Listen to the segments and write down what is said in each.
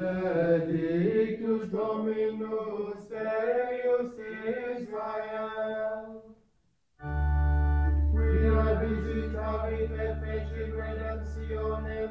Benedictus Dominus Deus Israel. Quia visitavit et fecit redemptionem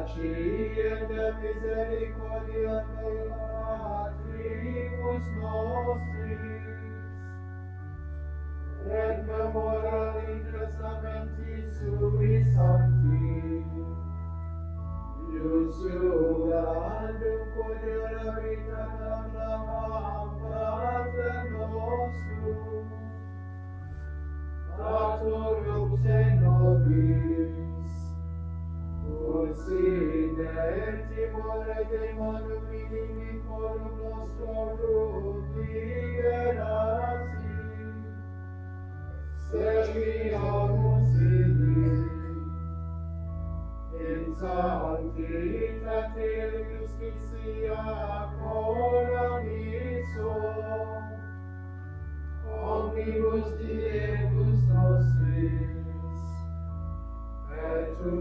facienda misericordia Dei matribus nostris, et memora interesamenti sui sancti. Ius iulandum codera vita damnam pater nostrum, Datorium se nobis, Sine et timore de manumini corum nostro rubigerasi. Serviamus illi, in sanctitate justitia cora miso, omnibus diebus nostris, et tu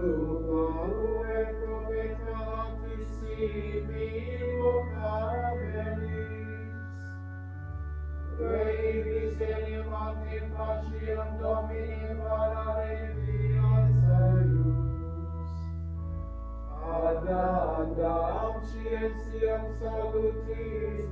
Ad Adonam, Cientiam salutis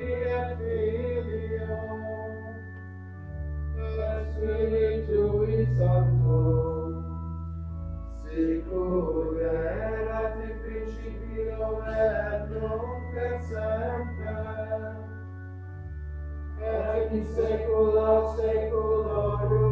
Sacred, sacred, sacred,